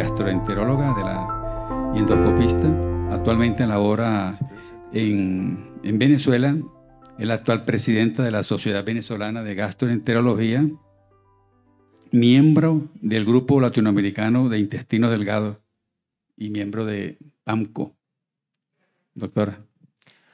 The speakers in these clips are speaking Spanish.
gastroenteróloga de la, endoscopista. Actualmente labora en, en Venezuela, es la actual presidenta de la Sociedad Venezolana de Gastroenterología, miembro del Grupo Latinoamericano de Intestino Delgado y miembro de PAMCO. Doctora.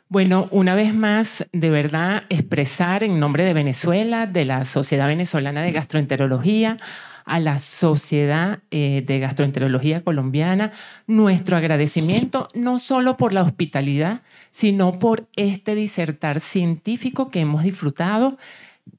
Bueno, una vez más, de verdad, expresar en nombre de Venezuela, de la Sociedad Venezolana de Gastroenterología, a la Sociedad eh, de Gastroenterología Colombiana, nuestro agradecimiento no solo por la hospitalidad, sino por este disertar científico que hemos disfrutado,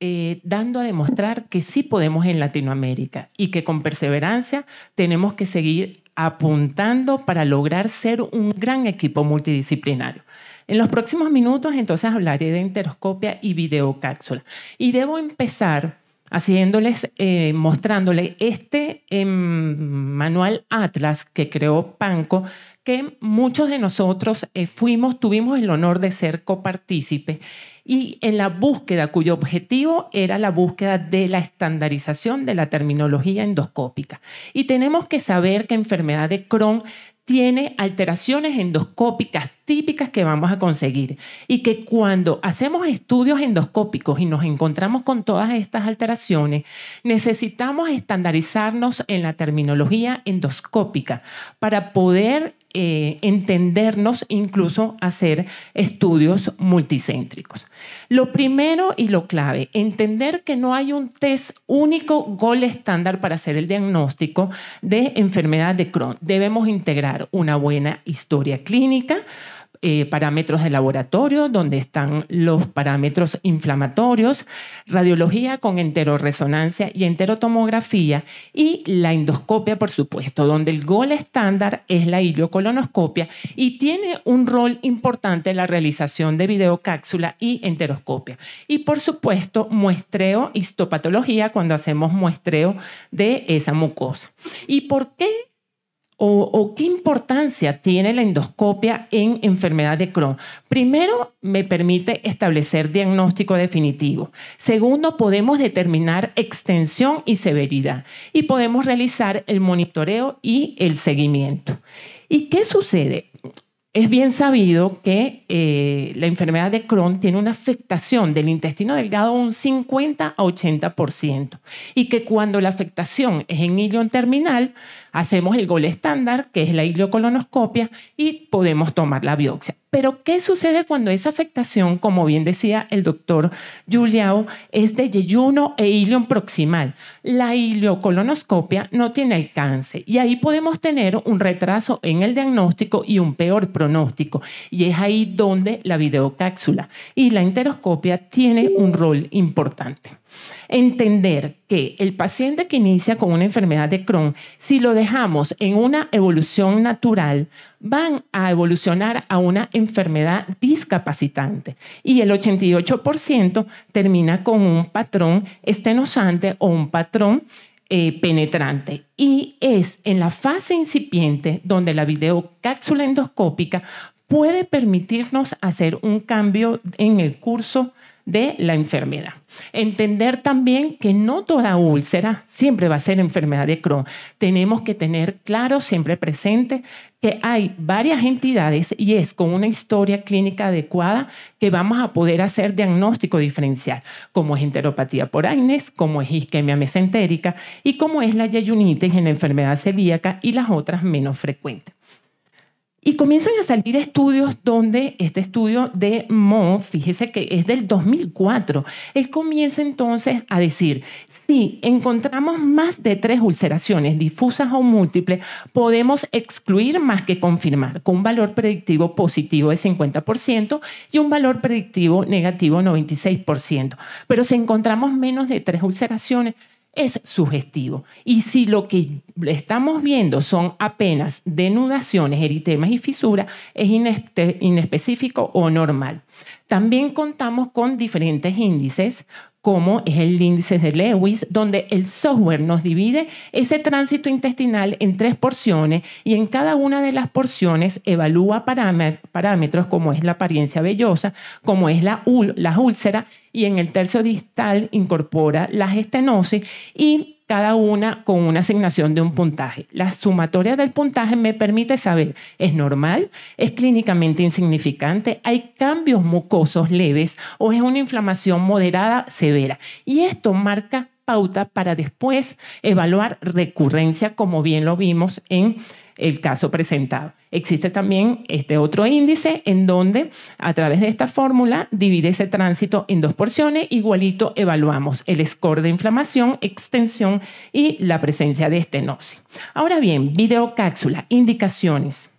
eh, dando a demostrar que sí podemos en Latinoamérica y que con perseverancia tenemos que seguir apuntando para lograr ser un gran equipo multidisciplinario. En los próximos minutos entonces hablaré de enteroscopia y videocápsula. Y debo empezar haciéndoles, eh, mostrándoles este em, manual Atlas que creó Panco, que muchos de nosotros eh, fuimos, tuvimos el honor de ser copartícipe y en la búsqueda cuyo objetivo era la búsqueda de la estandarización de la terminología endoscópica. Y tenemos que saber que enfermedad de Crohn tiene alteraciones endoscópicas típicas que vamos a conseguir. Y que cuando hacemos estudios endoscópicos y nos encontramos con todas estas alteraciones, necesitamos estandarizarnos en la terminología endoscópica para poder eh, entendernos, incluso hacer estudios multicéntricos. Lo primero y lo clave, entender que no hay un test único gol estándar para hacer el diagnóstico de enfermedad de Crohn. Debemos integrar una buena historia clínica, eh, parámetros de laboratorio, donde están los parámetros inflamatorios, radiología con enteroresonancia y enterotomografía y la endoscopia, por supuesto, donde el gol estándar es la iliocolonoscopia y tiene un rol importante en la realización de videocápsula y enteroscopia. Y por supuesto, muestreo, histopatología cuando hacemos muestreo de esa mucosa. ¿Y por qué o, qué importancia tiene la endoscopia en enfermedad de Crohn? Primero, me permite establecer diagnóstico definitivo. Segundo, podemos determinar extensión y severidad. Y podemos realizar el monitoreo y el seguimiento. ¿Y qué sucede? Es bien sabido que eh, la enfermedad de Crohn tiene una afectación del intestino delgado un 50 a 80% y que cuando la afectación es en ilion terminal, hacemos el gol estándar, que es la ileocolonoscopia, y podemos tomar la biopsia. Pero, ¿qué sucede cuando esa afectación, como bien decía el doctor Juliao, es de yeyuno e ilion proximal? La ileocolonoscopia no tiene alcance y ahí podemos tener un retraso en el diagnóstico y un peor pronóstico. Y es ahí donde la videocápsula y la enteroscopia tiene un rol importante. Entender que el paciente que inicia con una enfermedad de Crohn, si lo dejamos en una evolución natural, van a evolucionar a una enfermedad discapacitante y el 88% termina con un patrón estenosante o un patrón eh, penetrante. Y es en la fase incipiente donde la videocápsula endoscópica puede permitirnos hacer un cambio en el curso de la enfermedad. Entender también que no toda úlcera siempre va a ser enfermedad de Crohn. Tenemos que tener claro, siempre presente, que hay varias entidades y es con una historia clínica adecuada que vamos a poder hacer diagnóstico diferencial, como es enteropatía por Agnes, como es isquemia mesentérica y como es la yeyunitis en la enfermedad celíaca y las otras menos frecuentes. Y comienzan a salir estudios donde este estudio de Mo, fíjese que es del 2004, él comienza entonces a decir, si encontramos más de tres ulceraciones difusas o múltiples, podemos excluir más que confirmar, con un valor predictivo positivo de 50% y un valor predictivo negativo 96%. Pero si encontramos menos de tres ulceraciones, es sugestivo. Y si lo que estamos viendo son apenas denudaciones, eritemas y fisuras, es inespecífico o normal. También contamos con diferentes índices, como es el índice de Lewis, donde el software nos divide ese tránsito intestinal en tres porciones y en cada una de las porciones evalúa parámetros como es la apariencia vellosa, como es la, la úlcera y en el tercio distal incorpora la estenosis y cada una con una asignación de un puntaje. La sumatoria del puntaje me permite saber, ¿es normal? ¿Es clínicamente insignificante? ¿Hay cambios mucosos leves o es una inflamación moderada severa? Y esto marca pauta para después evaluar recurrencia, como bien lo vimos en el caso presentado. Existe también este otro índice en donde a través de esta fórmula divide ese tránsito en dos porciones, igualito evaluamos el score de inflamación, extensión y la presencia de estenosis. Ahora bien, videocápsula, indicaciones.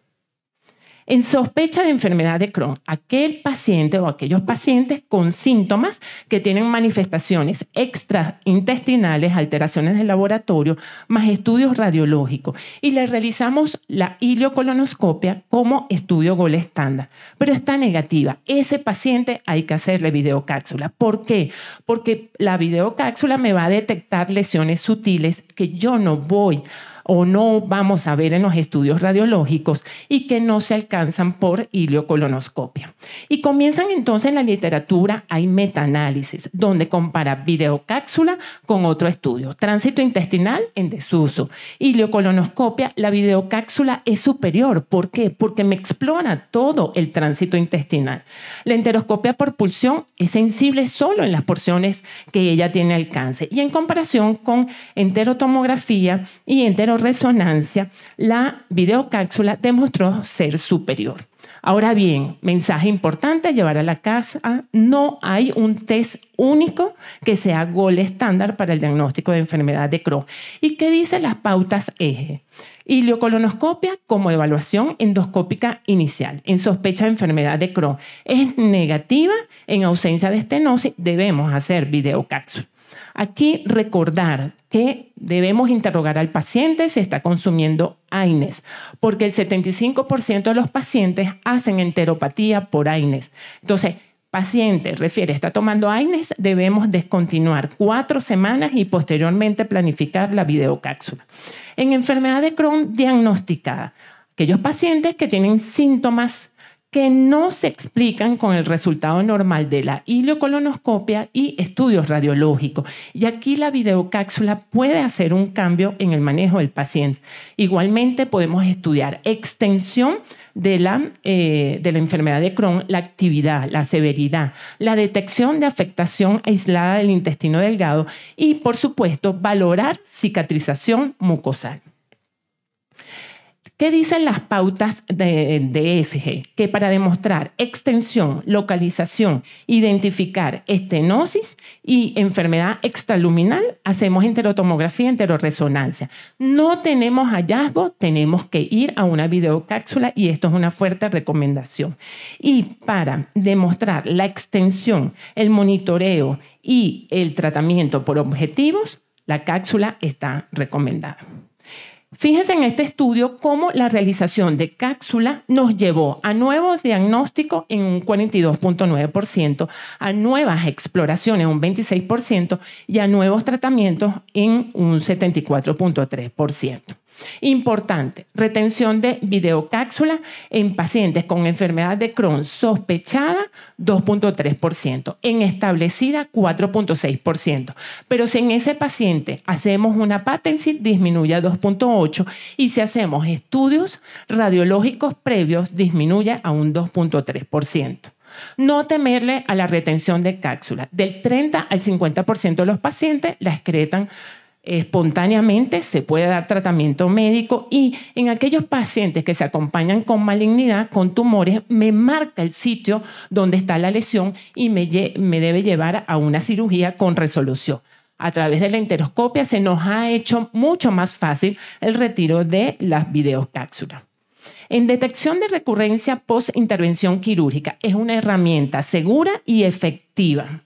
En sospecha de enfermedad de Crohn, aquel paciente o aquellos pacientes con síntomas que tienen manifestaciones extraintestinales, alteraciones del laboratorio, más estudios radiológicos. Y le realizamos la ileocolonoscopia como estudio gol estándar. Pero está negativa. Ese paciente hay que hacerle videocápsula. ¿Por qué? Porque la videocápsula me va a detectar lesiones sutiles que yo no voy o no vamos a ver en los estudios radiológicos y que no se alcanzan por ileocolonoscopia. Y comienzan entonces en la literatura, hay metaanálisis, donde compara videocápsula con otro estudio. Tránsito intestinal en desuso. Ileocolonoscopia, la videocápsula es superior. ¿Por qué? Porque me explora todo el tránsito intestinal. La enteroscopia por pulsión es sensible solo en las porciones que ella tiene alcance. Y en comparación con enterotomografía y entero resonancia, la videocápsula demostró ser superior. Ahora bien, mensaje importante a llevar a la casa, no hay un test único que sea gol estándar para el diagnóstico de enfermedad de Crohn. ¿Y qué dicen las pautas eje? Ileocolonoscopia como evaluación endoscópica inicial. En sospecha de enfermedad de Crohn es negativa, en ausencia de estenosis debemos hacer videocápsula. Aquí recordar que debemos interrogar al paciente si está consumiendo AINES, porque el 75% de los pacientes hacen enteropatía por AINES. Entonces, paciente refiere, está tomando AINES, debemos descontinuar cuatro semanas y posteriormente planificar la videocápsula. En enfermedad de Crohn diagnosticada, aquellos pacientes que tienen síntomas que no se explican con el resultado normal de la ileocolonoscopia y estudios radiológicos. Y aquí la videocápsula puede hacer un cambio en el manejo del paciente. Igualmente podemos estudiar extensión de la, eh, de la enfermedad de Crohn, la actividad, la severidad, la detección de afectación aislada del intestino delgado y, por supuesto, valorar cicatrización mucosal. ¿Qué dicen las pautas de, ESG? Que para demostrar extensión, localización, identificar estenosis y enfermedad extraluminal, hacemos enterotomografía, enteroresonancia. No tenemos hallazgo, tenemos que ir a una videocápsula y esto es una fuerte recomendación. Y para demostrar la extensión, el monitoreo y el tratamiento por objetivos, la cápsula está recomendada. Fíjense en este estudio cómo la realización de cápsula nos llevó a nuevos diagnósticos en un 42.9%, a nuevas exploraciones un 26% y a nuevos tratamientos en un 74.3%. Importante, retención de videocápsula en pacientes con enfermedad de Crohn sospechada 2.3%, en establecida 4.6%. Pero si en ese paciente hacemos una patency disminuye a 2.8% y si hacemos estudios radiológicos previos disminuye a un 2.3%. No temerle a la retención de cápsula. Del 30 al 50% de los pacientes la excretan espontáneamente, se puede dar tratamiento médico y en aquellos pacientes que se acompañan con malignidad, con tumores, me marca el sitio donde está la lesión y me, me debe llevar a una cirugía con resolución. A través de la enteroscopia se nos ha hecho mucho más fácil el retiro de las videocápsulas. En detección de recurrencia post-intervención quirúrgica es una herramienta segura y efectiva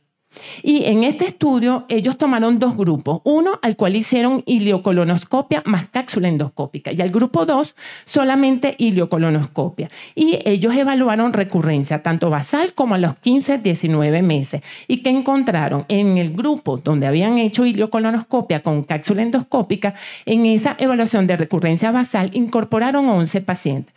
y en este estudio ellos tomaron dos grupos, uno al cual hicieron ileocolonoscopia más cápsula endoscópica y al grupo dos solamente ileocolonoscopia. Y ellos evaluaron recurrencia tanto basal como a los 15, 19 meses. ¿Y que encontraron? En el grupo donde habían hecho ileocolonoscopia con cápsula endoscópica, en esa evaluación de recurrencia basal incorporaron 11 pacientes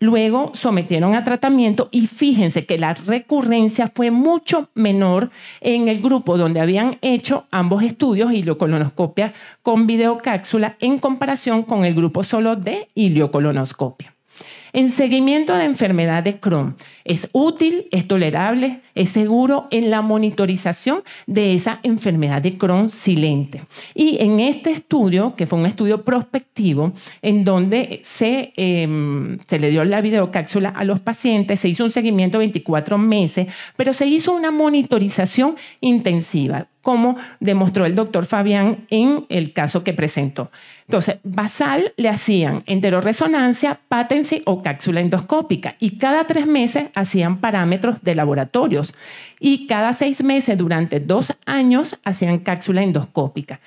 Luego sometieron a tratamiento y fíjense que la recurrencia fue mucho menor en el grupo donde habían hecho ambos estudios, ileocolonoscopia con videocápsula, en comparación con el grupo solo de ileocolonoscopia. En seguimiento de enfermedad de Crohn, es útil, es tolerable, es seguro en la monitorización de esa enfermedad de Crohn silente. Y en este estudio, que fue un estudio prospectivo, en donde se, em, se le dio la videocápsula a los pacientes, se hizo un seguimiento 24 meses, pero se hizo una monitorización intensiva como demostró el doctor Fabián en el caso que presentó. Entonces, basal le hacían enteroresonancia, patency o cápsula endoscópica y cada tres meses hacían parámetros de laboratorios y cada seis meses durante dos años hacían cápsula endoscópica.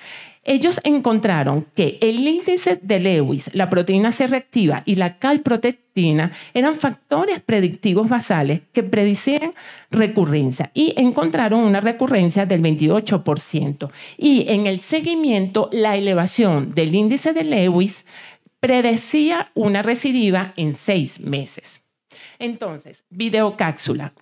Ellos encontraron que el índice de Lewis, la proteína C reactiva y la calprotectina eran factores predictivos basales que predicían recurrencia y encontraron una recurrencia del 28%. Y en el seguimiento, la elevación del índice de Lewis predecía una recidiva en seis meses. Entonces, videocápsula,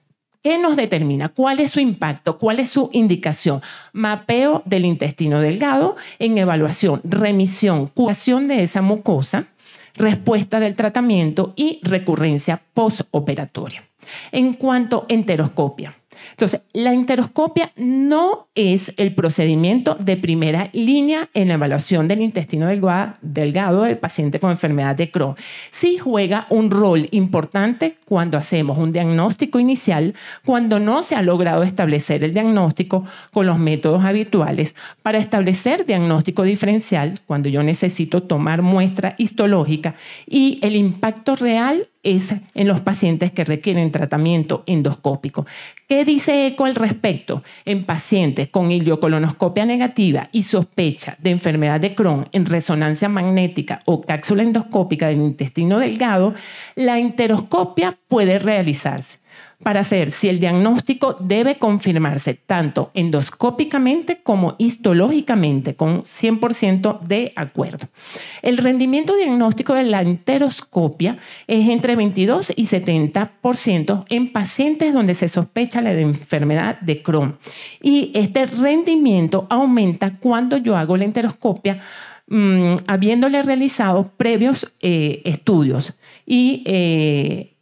¿Qué nos determina? ¿Cuál es su impacto? ¿Cuál es su indicación? Mapeo del intestino delgado en evaluación, remisión, curación de esa mucosa, respuesta del tratamiento y recurrencia postoperatoria. En cuanto a enteroscopia, entonces, la enteroscopia no es el procedimiento de primera línea en la evaluación del intestino delgado del paciente con enfermedad de Crohn. Sí juega un rol importante cuando hacemos un diagnóstico inicial, cuando no se ha logrado establecer el diagnóstico con los métodos habituales. Para establecer diagnóstico diferencial, cuando yo necesito tomar muestra histológica y el impacto real es en los pacientes que requieren tratamiento endoscópico. ¿Qué dice ECO al respecto? En pacientes con ileocolonoscopia negativa y sospecha de enfermedad de Crohn en resonancia magnética o cápsula endoscópica del intestino delgado, la enteroscopia puede realizarse para saber si el diagnóstico debe confirmarse tanto endoscópicamente como histológicamente, con 100% de acuerdo. El rendimiento diagnóstico de la enteroscopia es entre 22 y 70% en pacientes donde se sospecha la enfermedad de Crohn. Y este rendimiento aumenta cuando yo hago la enteroscopia mm, habiéndole realizado previos eh, estudios y eh,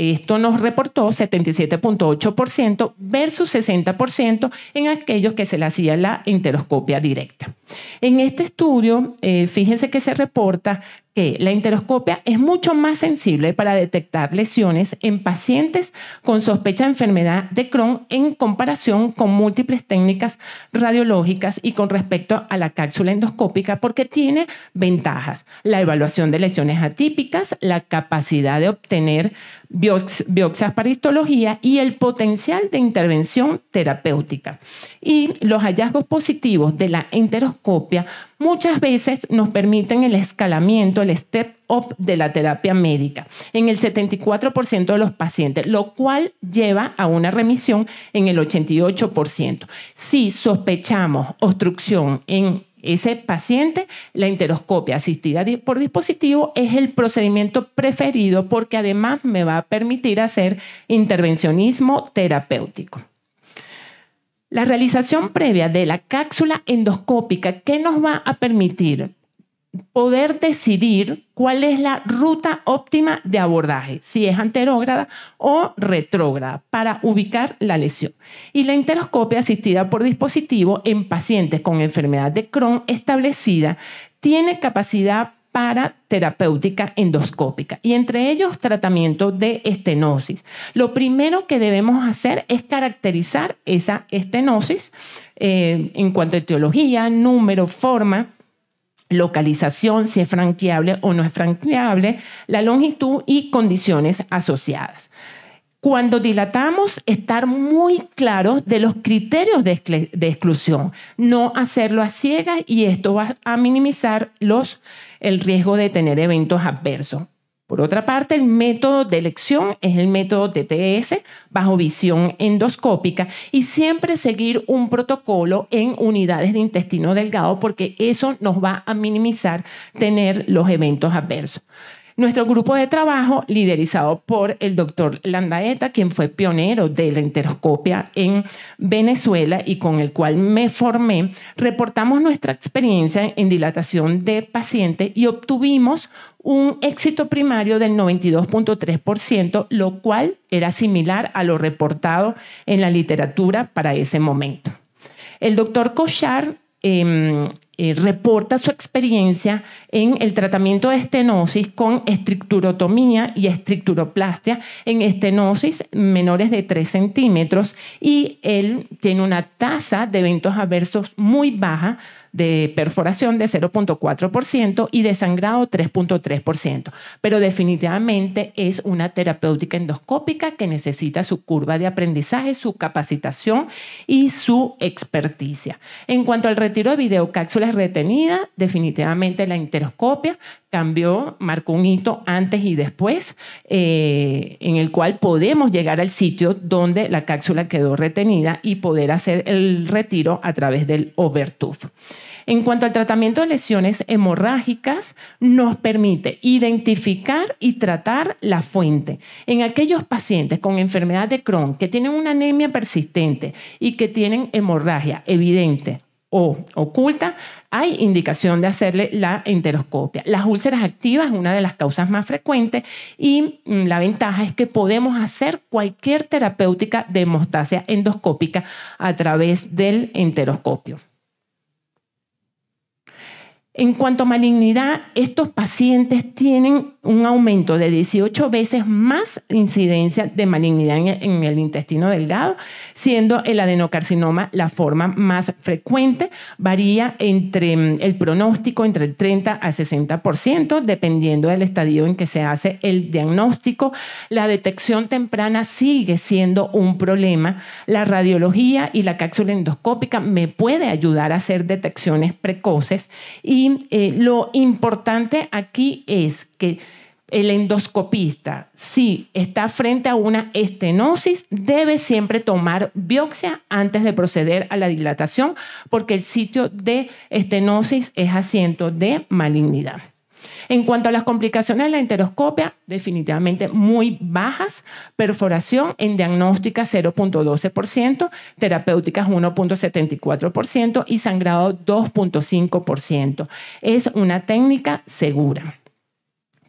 esto nos reportó 77.8% versus 60% en aquellos que se le hacía la enteroscopia directa. En este estudio, eh, fíjense que se reporta que la enteroscopia es mucho más sensible para detectar lesiones en pacientes con sospecha de enfermedad de Crohn en comparación con múltiples técnicas radiológicas y con respecto a la cápsula endoscópica porque tiene ventajas. La evaluación de lesiones atípicas, la capacidad de obtener biopsias para histología y el potencial de intervención terapéutica. Y los hallazgos positivos de la enteroscopia muchas veces nos permiten el escalamiento, el step up de la terapia médica en el 74% de los pacientes, lo cual lleva a una remisión en el 88%. Si sospechamos obstrucción en ese paciente, la enteroscopia asistida por dispositivo es el procedimiento preferido porque además me va a permitir hacer intervencionismo terapéutico. La realización previa de la cápsula endoscópica, ¿qué nos va a permitir? Poder decidir cuál es la ruta óptima de abordaje, si es anterógrada o retrógrada, para ubicar la lesión. Y la enteroscopia asistida por dispositivo en pacientes con enfermedad de Crohn establecida tiene capacidad para terapéutica endoscópica y entre ellos tratamiento de estenosis. Lo primero que debemos hacer es caracterizar esa estenosis eh, en cuanto a etiología, número, forma, localización, si es franqueable o no es franqueable, la longitud y condiciones asociadas. Cuando dilatamos, estar muy claros de los criterios de, exclusión, no hacerlo a ciegas y esto va a minimizar los, el riesgo de tener eventos adversos. Por otra parte, el método de elección es el método TTS bajo visión endoscópica y siempre seguir un protocolo en unidades de intestino delgado porque eso nos va a minimizar tener los eventos adversos. Nuestro grupo de trabajo, liderizado por el doctor Landaeta, quien fue pionero de la enteroscopia en Venezuela y con el cual me formé, reportamos nuestra experiencia en dilatación de pacientes y obtuvimos un éxito primario del 92.3%, lo cual era similar a lo reportado en la literatura para ese momento. El doctor Cochard em, eh, reporta su experiencia en el tratamiento de estenosis con estructurotomía y estructuroplastia en estenosis menores de 3 centímetros y él tiene una tasa de eventos adversos muy baja de perforación de 0.4% y de sangrado 3.3%. Pero definitivamente es una terapéutica endoscópica que necesita su curva de aprendizaje, su capacitación y su experticia. En cuanto al retiro de videocápsulas retenidas, definitivamente la interoscopia cambió, marcó un hito antes y después, eh, en el cual podemos llegar al sitio donde la cápsula quedó retenida y poder hacer el retiro a través del overtube. En cuanto al tratamiento de lesiones hemorrágicas, nos permite identificar y tratar la fuente. En aquellos pacientes con enfermedad de Crohn que tienen una anemia persistente y que tienen hemorragia evidente o oculta, hay indicación de hacerle la enteroscopia. Las úlceras activas es una de las causas más frecuentes y mm, la ventaja es que podemos hacer cualquier terapéutica de hemostasia endoscópica a través del enteroscopio. En cuanto a malignidad, estos pacientes tienen un aumento de 18 veces más incidencia de malignidad en el intestino delgado, siendo el adenocarcinoma la forma más frecuente. Varía entre mm, el pronóstico entre el 30 a 60%, dependiendo del estadio en que se hace el diagnóstico. La detección temprana sigue siendo un problema. La radiología y la cápsula endoscópica me puede ayudar a hacer detecciones precoces y eh, lo importante aquí es que el endoscopista, si está frente a una estenosis, debe siempre tomar biopsia antes de proceder a la dilatación, porque el sitio de estenosis es asiento de malignidad. En cuanto a las complicaciones de la enteroscopia, definitivamente muy bajas, perforación en diagnóstica 0.12%, terapéuticas 1.74% y sangrado 2.5%. Es una técnica segura.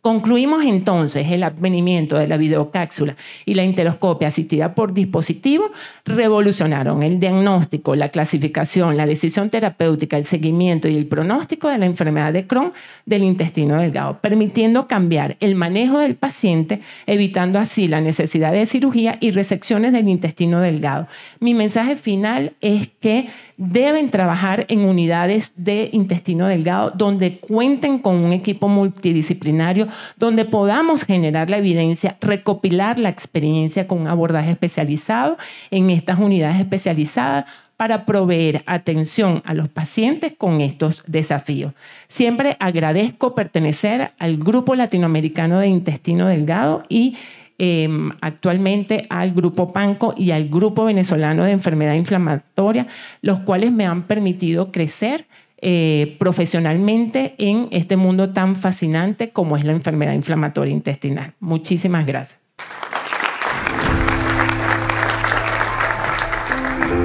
Concluimos entonces el advenimiento de la videocápsula y la enteroscopia asistida por dispositivo revolucionaron el diagnóstico, la clasificación, la decisión terapéutica, el seguimiento y el pronóstico de la enfermedad de Crohn del intestino delgado, permitiendo cambiar el manejo del paciente, evitando así la necesidad de cirugía y resecciones del intestino delgado. Mi mensaje final es que deben trabajar en unidades de intestino delgado donde cuenten con un equipo multidisciplinario, donde podamos generar la evidencia, recopilar la experiencia con un abordaje especializado en estas unidades especializadas para proveer atención a los pacientes con estos desafíos. Siempre agradezco pertenecer al Grupo Latinoamericano de Intestino Delgado y Em, actualmente al Grupo PANCO y al Grupo Venezolano de Enfermedad Inflamatoria, los cuales me han permitido crecer eh, profesionalmente en este mundo tan fascinante como es la enfermedad inflamatoria intestinal. Muchísimas gracias.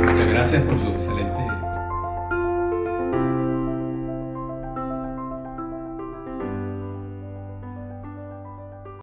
Muchas gracias por